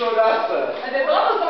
chorar, Sara.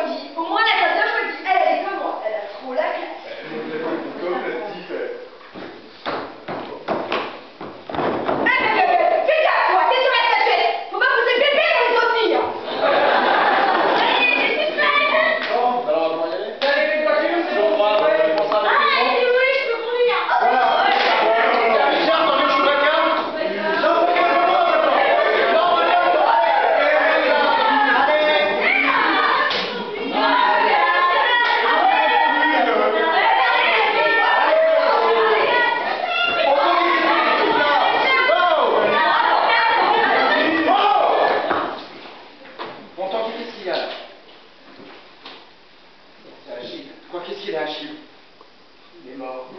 qu'il a Achille Il est mort.